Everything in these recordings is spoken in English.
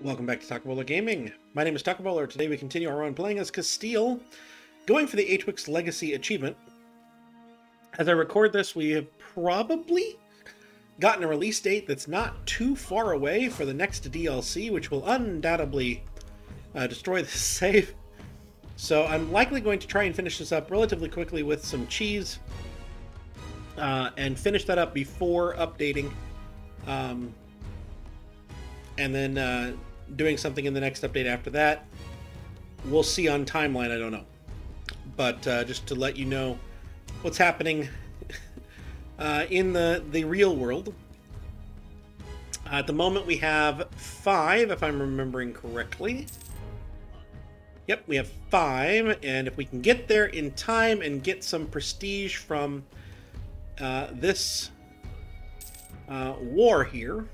Welcome back to Tacobowler Gaming. My name is Tacobowler. Today we continue our run playing as Castile, going for the Atwix Legacy achievement. As I record this, we have probably gotten a release date that's not too far away for the next DLC, which will undoubtedly uh, destroy the save. So I'm likely going to try and finish this up relatively quickly with some cheese, uh, and finish that up before updating. Um, and then uh, doing something in the next update after that. We'll see on timeline, I don't know. But uh, just to let you know what's happening uh, in the, the real world. at the moment, we have five, if I'm remembering correctly. Yep, we have five, and if we can get there in time and get some prestige from uh, this uh, war here,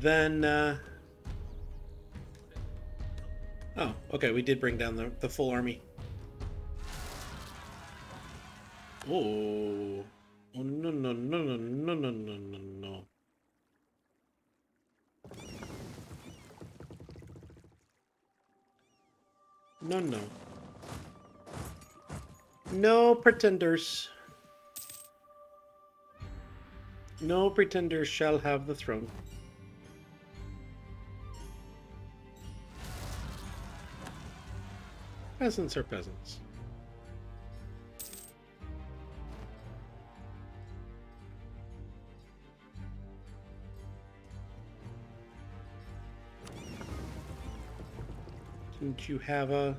then... Uh... Oh, okay, we did bring down the, the full army. Oh. Oh, no, no, no, no, no, no, no, no, no. No, no. No pretenders. No pretenders shall have the throne. Peasants are peasants. Didn't you have a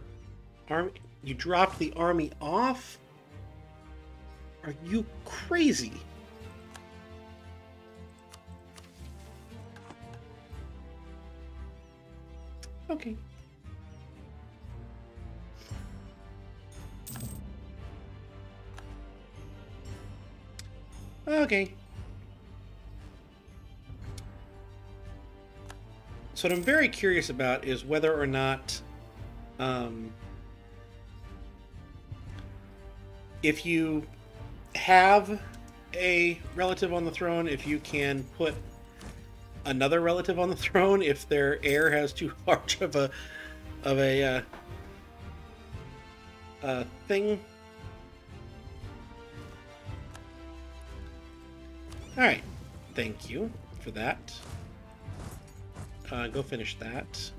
army? You dropped the army off? Are you crazy? Okay. Okay. So what I'm very curious about is whether or not um, if you have a relative on the throne, if you can put another relative on the throne, if their heir has too large of a of a uh, uh, thing Thank you for that. Uh, go finish that.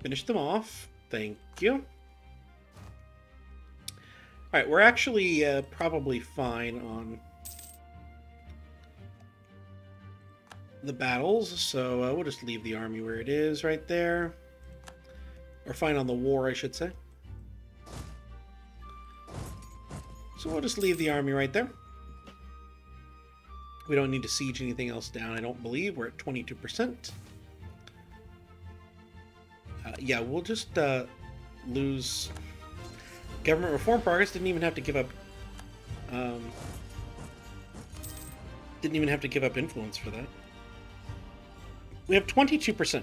Finish them off. Thank you. Alright, we're actually uh, probably fine on the battles, so uh, we'll just leave the army where it is right there. Or fine on the war, I should say. So we'll just leave the army right there. We don't need to siege anything else down, I don't believe. We're at 22%. Uh, yeah, we'll just uh, lose... Government reform progress didn't even have to give up... Um, didn't even have to give up influence for that. We have 22%.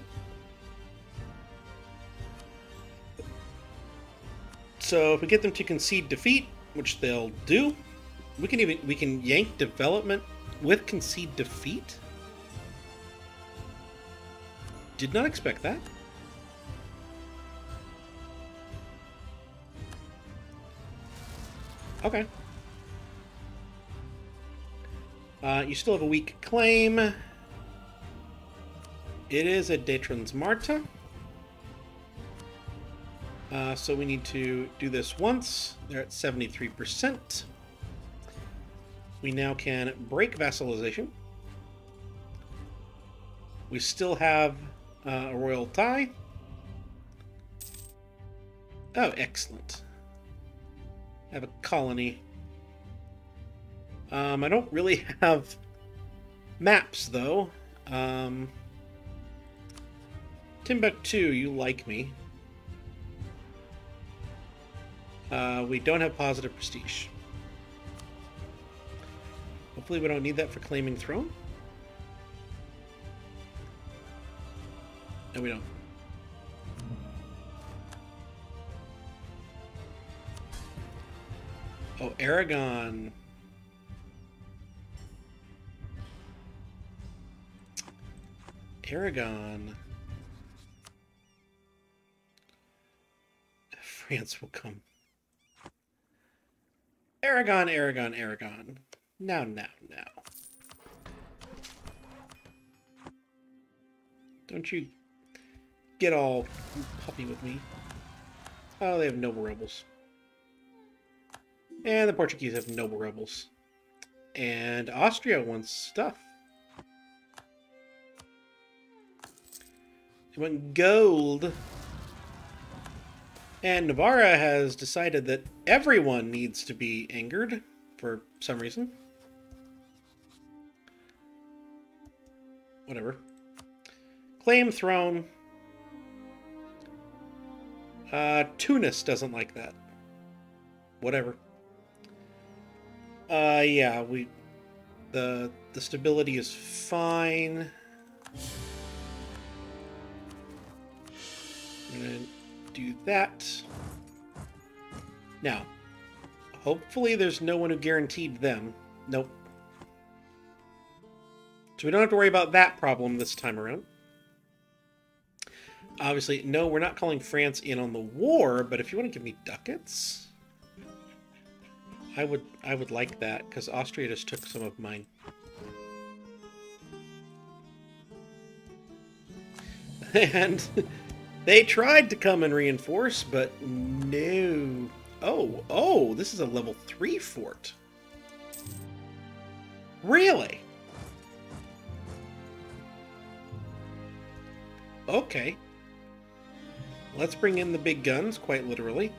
So if we get them to concede defeat, which they'll do, we can even we can yank development with concede defeat? Did not expect that. Okay. Uh, you still have a weak claim. It is a Detrans Marta. Uh, so we need to do this once. They're at 73%. We now can break vassalization. We still have uh, a royal tie. Oh, excellent. I have a colony. Um, I don't really have maps, though. Um, Timbuktu, you like me. Uh, we don't have positive prestige. Hopefully we don't need that for claiming throne. No, we don't. Oh, Aragon. Aragon. France will come. Aragon, Aragon, Aragon. Now, now, now. Don't you get all puppy with me. Oh, they have noble rebels. And the Portuguese have noble rebels. And Austria wants stuff. They want gold. And Navarra has decided that everyone needs to be angered for some reason. Whatever. Claim throne. Uh, Tunis doesn't like that. Whatever. Uh, yeah, we... The, the stability is fine. I'm gonna do that. Now, hopefully there's no one who guaranteed them. Nope. So we don't have to worry about that problem this time around. Obviously, no, we're not calling France in on the war, but if you want to give me ducats, I would I would like that because Austria just took some of mine. And they tried to come and reinforce, but no. Oh, oh, this is a level 3 fort. Really? Okay. Let's bring in the big guns, quite literally.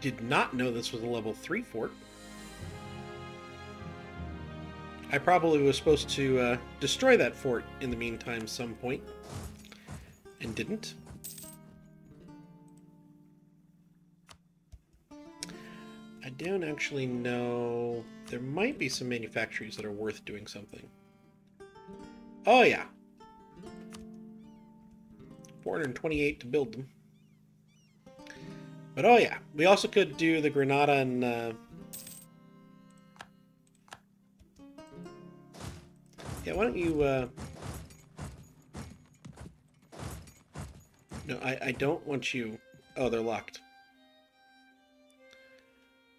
Did not know this was a level 3 fort. I probably was supposed to uh, destroy that fort in the meantime some point, and didn't. I don't actually know. There might be some manufactories that are worth doing something. Oh, yeah. 428 to build them. But oh, yeah. We also could do the Granada and... Uh... Yeah, why don't you... Uh... No, I, I don't want you... Oh, they're locked.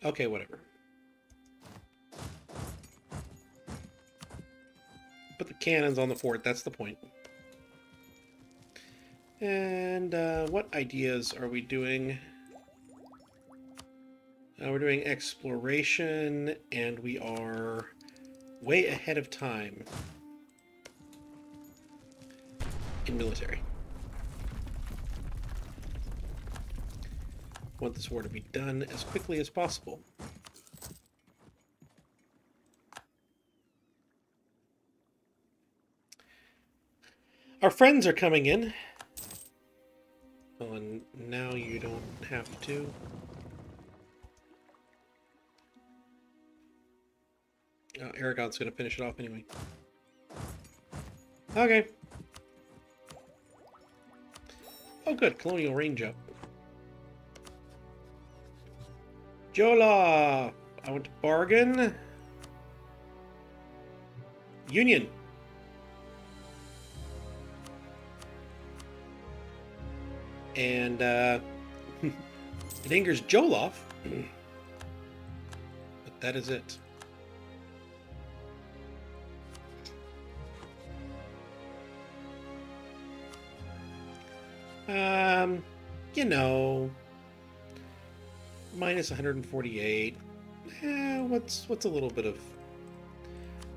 Okay, whatever. Put the cannons on the fort, that's the point. And uh, what ideas are we doing? Uh, we're doing exploration, and we are way ahead of time in military. Want this war to be done as quickly as possible. Our friends are coming in. Oh, and now you don't have to. Oh, Aragon's going to finish it off anyway. Okay. Oh, good. Colonial range up. Jola! I want to bargain. Union. And uh, it angers Jolof. but that is it. Um, you know, minus 148. Eh, what's what's a little bit of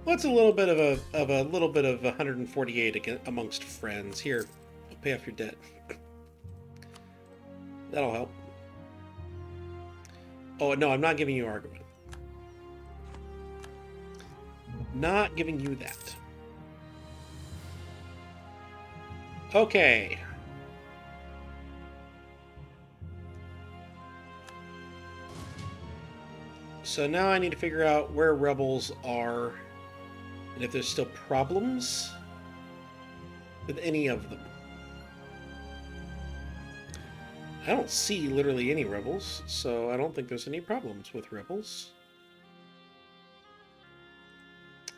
what's a little bit of a of a little bit of 148 amongst friends? Here, I'll pay off your debt. That'll help. Oh no, I'm not giving you argument. Not giving you that. Okay. So now I need to figure out where rebels are and if there's still problems with any of them. I don't see literally any rebels, so I don't think there's any problems with rebels.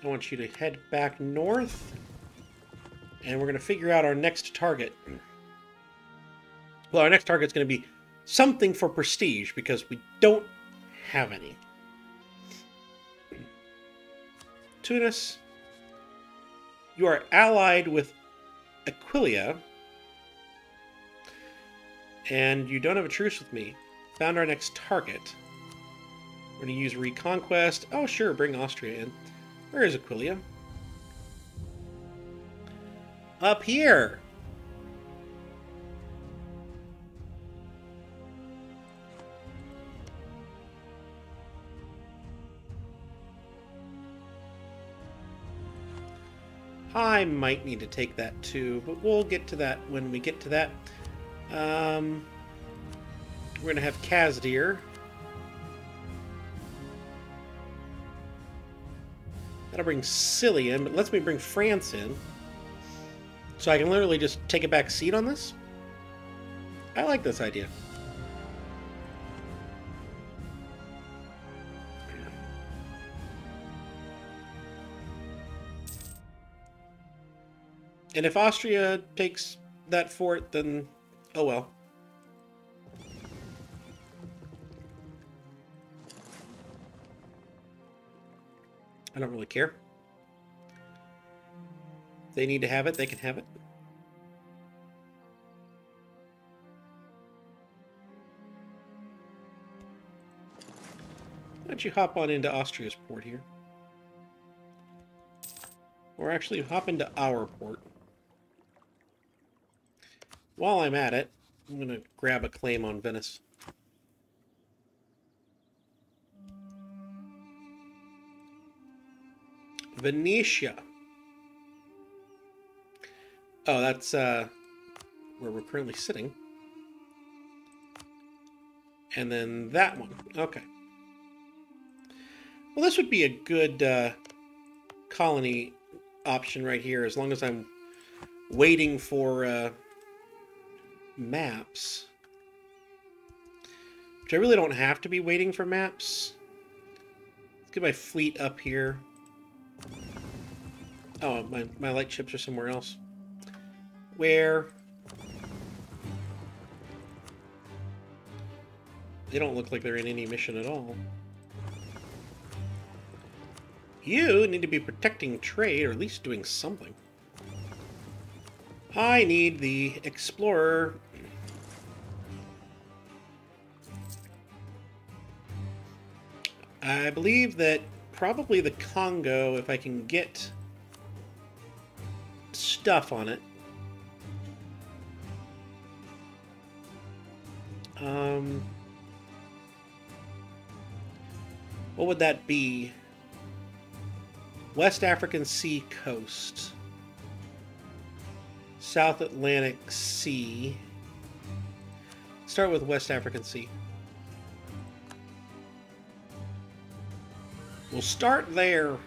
I want you to head back north, and we're going to figure out our next target. Well, our next target's going to be something for prestige, because we don't have any. Tunis, you are allied with Aquileia, and you don't have a truce with me. Found our next target. We're going to use Reconquest. Oh, sure, bring Austria in. Where is Aquileia? Up here! I might need to take that too, but we'll get to that when we get to that. Um, we're going to have Kazdir. That'll bring Silly in, but lets me bring France in. So I can literally just take a back seat on this? I like this idea. And if Austria takes that fort, then oh well. I don't really care. They need to have it, they can have it. Why don't you hop on into Austria's port here? Or actually hop into our port. While I'm at it, I'm going to grab a claim on Venice. Venetia. Oh, that's uh, where we're currently sitting. And then that one. Okay. Well, this would be a good uh, colony option right here, as long as I'm waiting for uh, maps. Which I really don't have to be waiting for maps. Let's get my fleet up here. Oh, my, my light ships are somewhere else. Where? They don't look like they're in any mission at all. You need to be protecting trade, or at least doing something. I need the Explorer. I believe that probably the Congo, if I can get stuff on it. Um, what would that be? West African Sea coast. South Atlantic Sea. Start with West African Sea. We'll start there.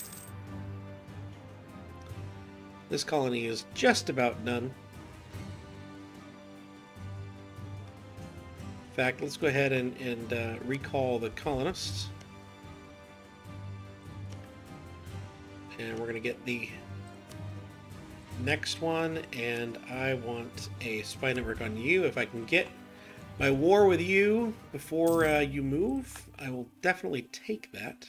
This colony is just about done. In fact, let's go ahead and, and uh, recall the colonists. And we're going to get the next one, and I want a spy network on you. If I can get my war with you before uh, you move, I will definitely take that.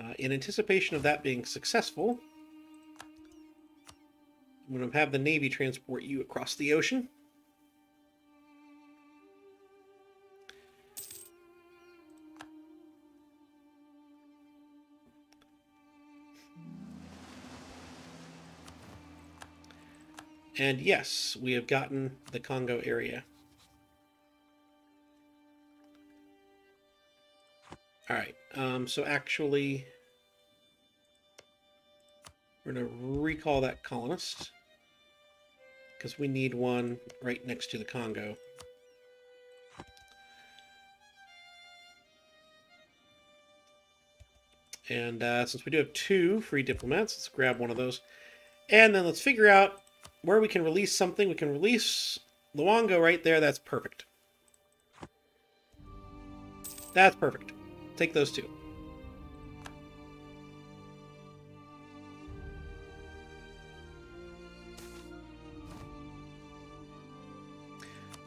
Uh, in anticipation of that being successful, I'm going to have the Navy transport you across the ocean. And yes, we have gotten the Congo area. All right, um, so actually, we're going to recall that colonist because we need one right next to the Congo. And uh, since we do have two free diplomats, let's grab one of those. And then let's figure out where we can release something. We can release Loango right there, that's perfect. That's perfect. Take those two.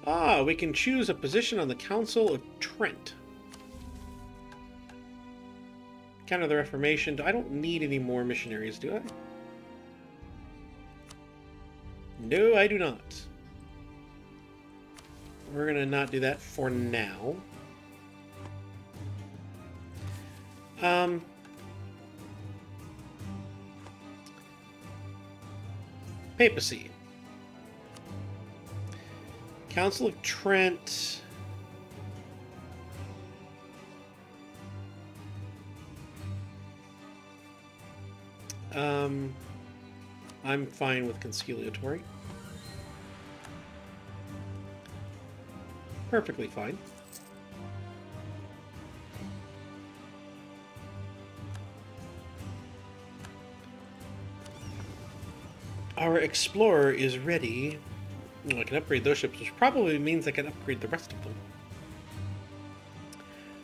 Ah, we can choose a position on the Council of Trent. Counter the Reformation. I don't need any more missionaries, do I? No, I do not. We're going to not do that for now. Um, papacy. Council of Trent. Um, I'm fine with conciliatory. Perfectly fine. Our explorer is ready. I can upgrade those ships, which probably means I can upgrade the rest of them.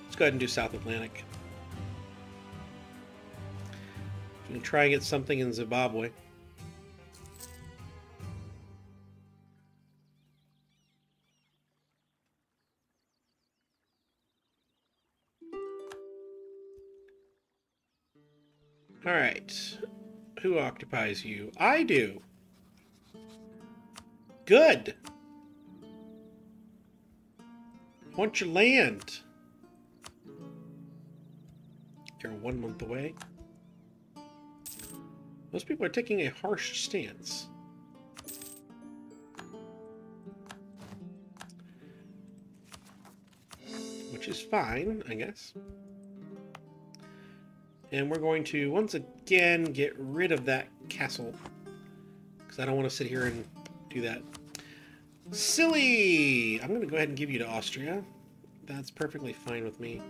Let's go ahead and do South Atlantic. And try and get something in Zimbabwe. All right. Who occupies you? I do. Good. Want your land. You're one month away. Most people are taking a harsh stance. Which is fine, I guess. And we're going to, once again, get rid of that castle. Because I don't want to sit here and do that. Silly! I'm going to go ahead and give you to Austria. That's perfectly fine with me.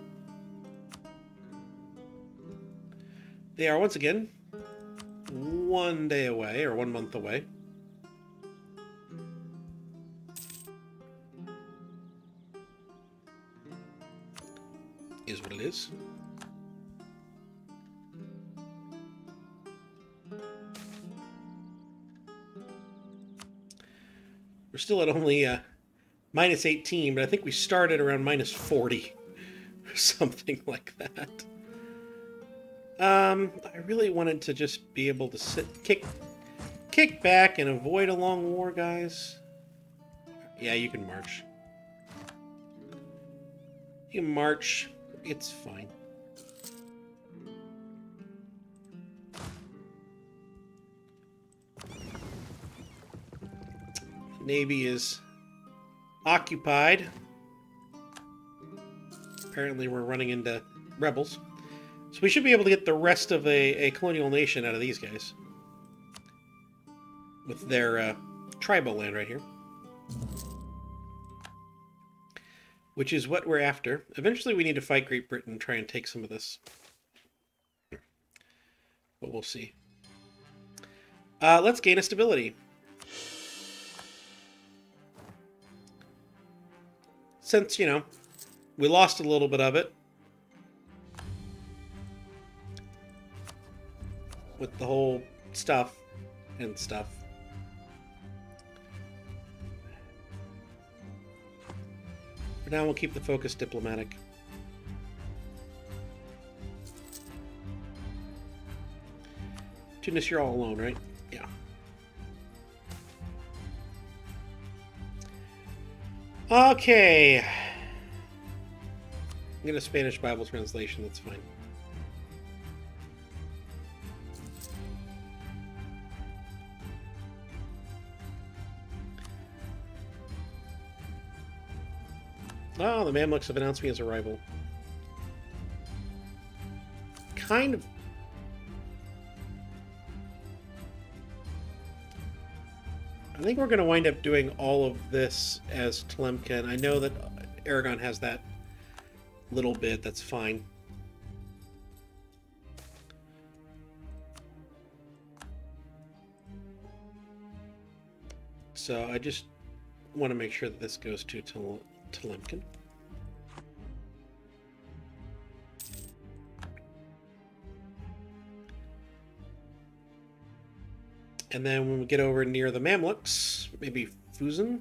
They are, once again, one day away, or one month away. Is what it is. We're still at only uh, minus 18, but I think we started around minus 40 or something like that. Um, I really wanted to just be able to sit, kick, kick back and avoid a long war, guys. Yeah, you can march. You march. It's fine. Navy is occupied. Apparently we're running into rebels. So we should be able to get the rest of a, a colonial nation out of these guys. With their uh, tribal land right here. Which is what we're after. Eventually we need to fight Great Britain and try and take some of this. But we'll see. Uh, let's gain a stability. Since, you know, we lost a little bit of it with the whole stuff and stuff. For now, we'll keep the focus diplomatic. Tunis, you're all alone, right? Okay. I'm going to Spanish Bible translation, that's fine. Oh, the Mamluks have announced me as a rival. Kind of I think we're going to wind up doing all of this as Tlemcen. I know that Aragon has that little bit. That's fine. So I just want to make sure that this goes to to And then when we get over near the Mamluks, maybe Fusen,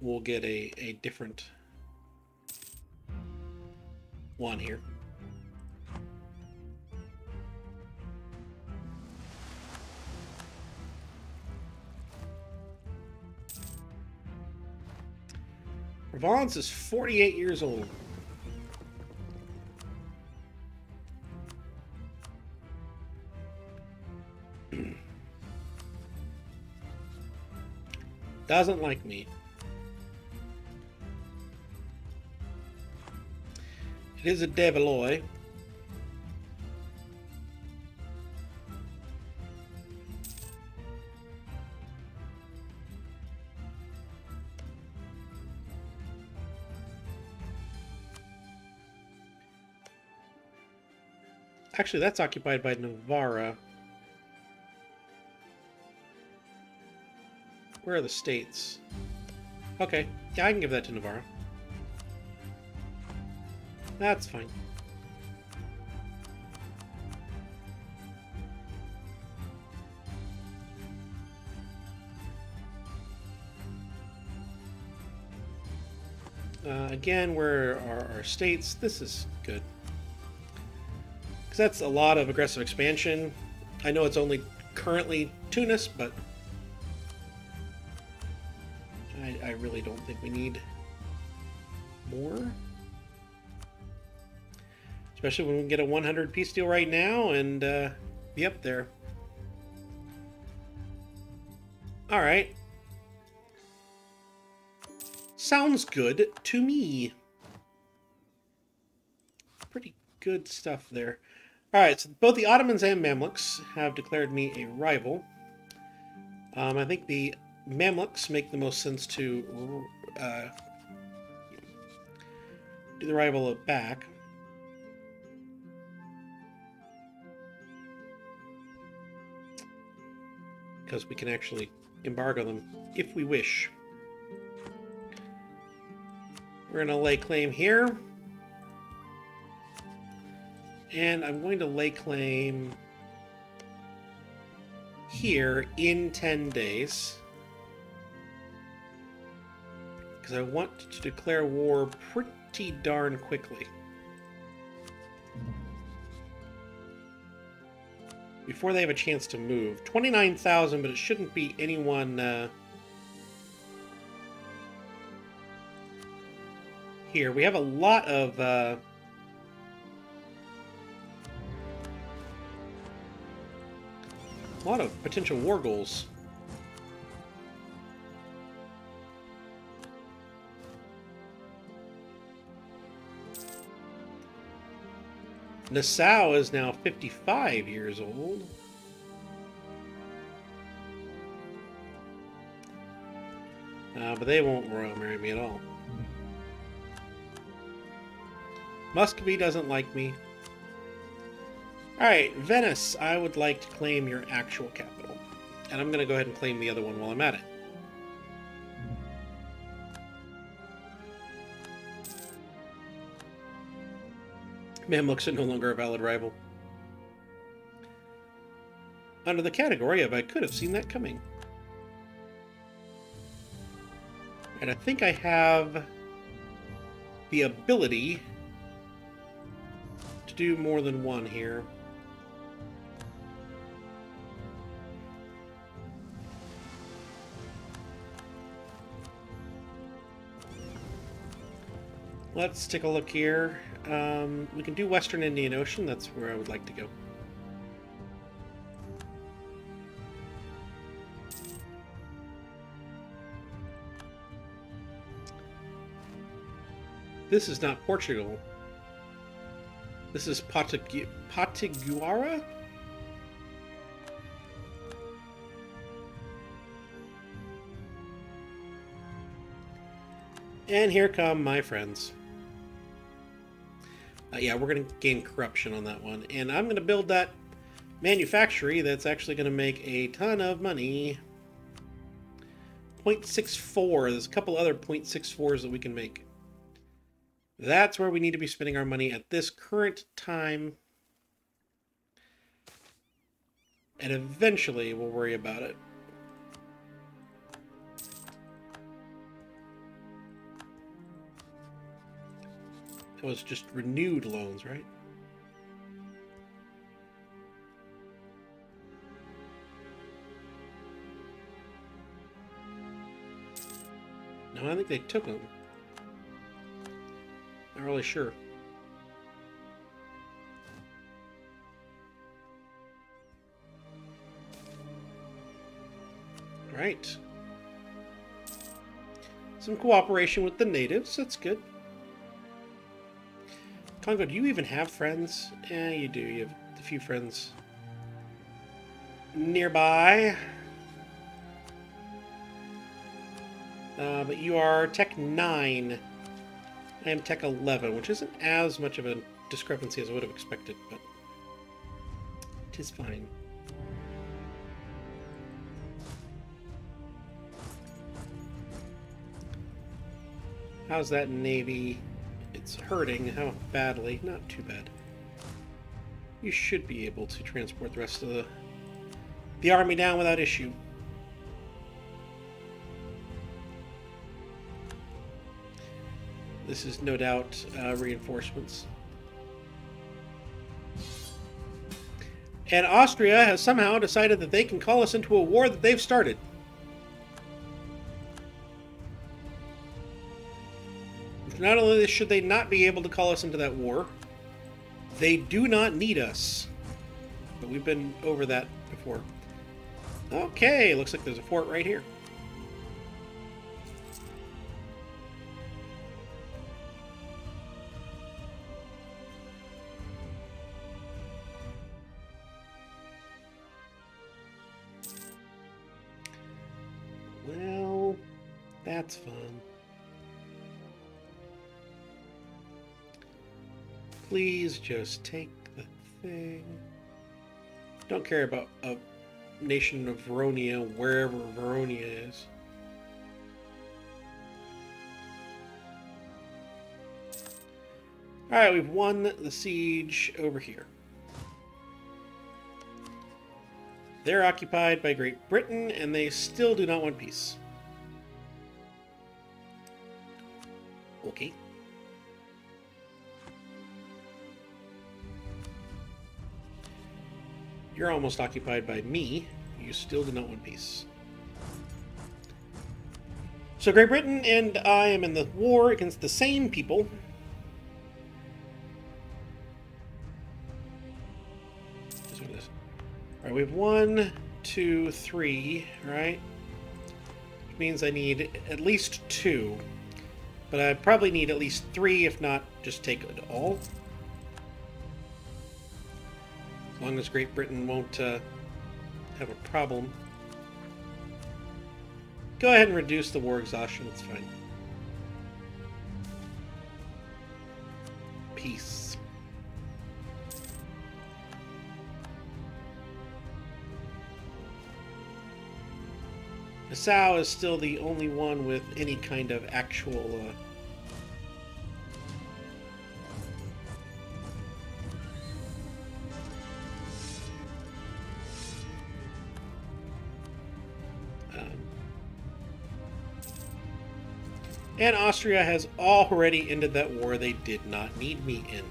we'll get a, a different one here. Provence is 48 years old. Doesn't like me. It is a Deviloy. Actually, that's occupied by Navarra. Where are the states? Okay, yeah, I can give that to Navarra. That's fine. Uh, again, where are our states? This is good. Because that's a lot of aggressive expansion. I know it's only currently Tunis, but I, really don't think we need more. Especially when we get a 100 piece deal right now and uh, be up there. Alright. Sounds good to me. Pretty good stuff there. Alright, so both the Ottomans and Mamluks have declared me a rival. Um, I think the Mamluks make the most sense to uh, do the rival back. Because we can actually embargo them if we wish. We're going to lay claim here. And I'm going to lay claim here in 10 days because I want to declare war pretty darn quickly. Before they have a chance to move. 29,000, but it shouldn't be anyone... Uh... Here, we have a lot of... Uh... A lot of potential war goals. Nassau is now 55 years old. Uh, but they won't royal marry me at all. Muscovy doesn't like me. Alright, Venice, I would like to claim your actual capital. And I'm going to go ahead and claim the other one while I'm at it. Mamluks are no longer a valid rival. Under the category of I could have seen that coming. And I think I have the ability to do more than one here. Let's take a look here. Um, we can do Western Indian Ocean. That's where I would like to go. This is not Portugal. This is Potiguara? And here come my friends. Uh, yeah, we're going to gain corruption on that one. And I'm going to build that manufactory that's actually going to make a ton of money. 0.64. There's a couple other 0.64s that we can make. That's where we need to be spending our money at this current time. And eventually we'll worry about it. It was just renewed loans, right? No, I think they took them. Not really sure. Right. Some cooperation with the natives, that's good. Congo, do you even have friends? Yeah, you do. You have a few friends nearby. Uh, but you are Tech 9. I am Tech 11, which isn't as much of a discrepancy as I would have expected, but it is fine. How's that Navy? It's hurting. How badly? Not too bad. You should be able to transport the rest of the the army down without issue. This is no doubt uh, reinforcements. And Austria has somehow decided that they can call us into a war that they've started. Not only should they not be able to call us into that war, they do not need us. But we've been over that before. Okay, looks like there's a fort right here. Well, that's fun. Please just take the thing. Don't care about a nation of Veronia, wherever Veronia is. Alright, we've won the siege over here. They're occupied by Great Britain, and they still do not want peace. You're almost occupied by me. You still do not want peace. So Great Britain and I am in the war against the same people. Alright, we have one, two, three, right? Which means I need at least two. But I probably need at least three, if not just take it all. Long as Great Britain won't uh, have a problem. Go ahead and reduce the war exhaustion, it's fine. Peace. Nassau is still the only one with any kind of actual uh, And Austria has already ended that war they did not need me in.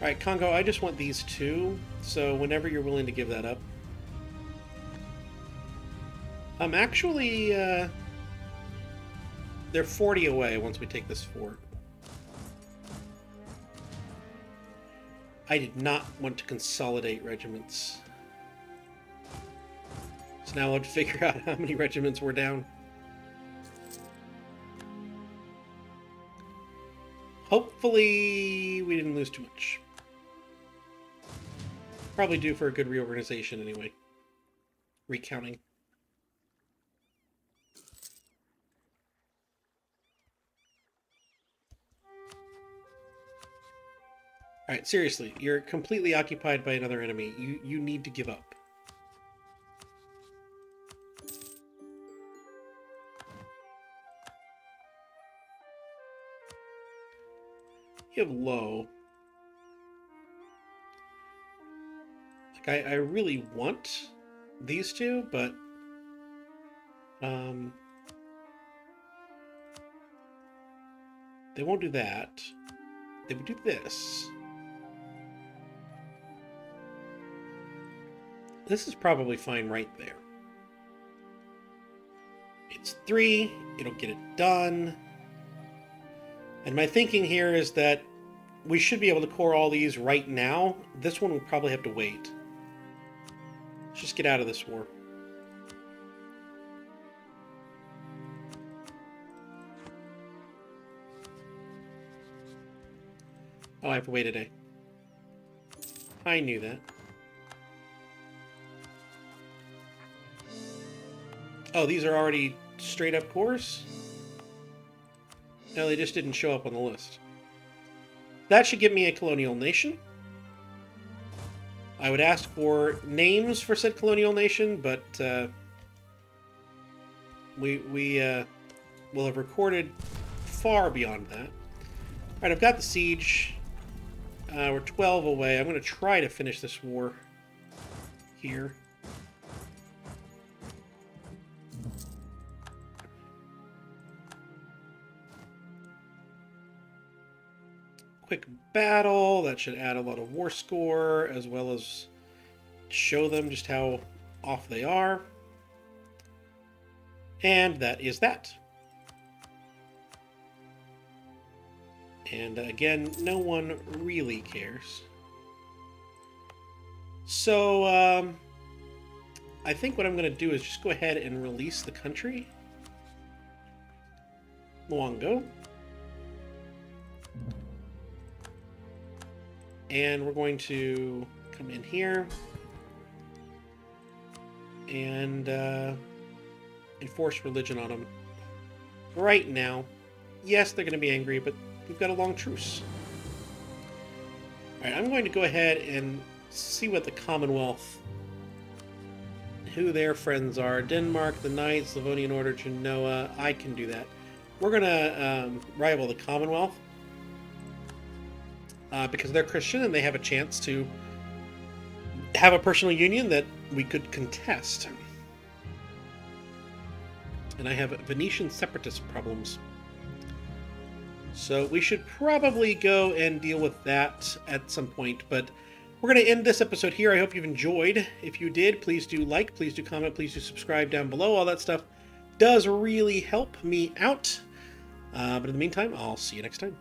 Alright, Congo, I just want these two, so whenever you're willing to give that up. I'm actually, uh, they're 40 away once we take this fort. I did not want to consolidate regiments now let's figure out how many regiments we're down. Hopefully we didn't lose too much. Probably due for a good reorganization anyway. Recounting. Alright, seriously, you're completely occupied by another enemy. You you need to give up. Of low. Like, I, I really want these two, but... Um... They won't do that. They would do this. This is probably fine right there. It's three, it'll get it done. And my thinking here is that we should be able to core all these right now. This one will probably have to wait. Let's just get out of this war. Oh, I have to wait a day. I knew that. Oh, these are already straight up cores? No, they just didn't show up on the list. That should give me a colonial nation. I would ask for names for said colonial nation, but uh, we we uh, will have recorded far beyond that. All right, I've got the siege. Uh, we're 12 away. I'm going to try to finish this war here. Battle. That should add a lot of war score, as well as show them just how off they are. And that is that. And again, no one really cares. So, um, I think what I'm going to do is just go ahead and release the country. Loango. And we're going to come in here and uh, enforce religion on them. Right now, yes, they're going to be angry, but we've got a long truce. Alright, I'm going to go ahead and see what the Commonwealth, who their friends are. Denmark, the Knights, Livonian Order, Genoa. I can do that. We're going to um, rival the Commonwealth uh, because they're Christian and they have a chance to have a personal union that we could contest. And I have Venetian separatist problems. So we should probably go and deal with that at some point. But we're going to end this episode here. I hope you've enjoyed. If you did, please do like, please do comment, please do subscribe down below. All that stuff does really help me out. Uh, but in the meantime, I'll see you next time.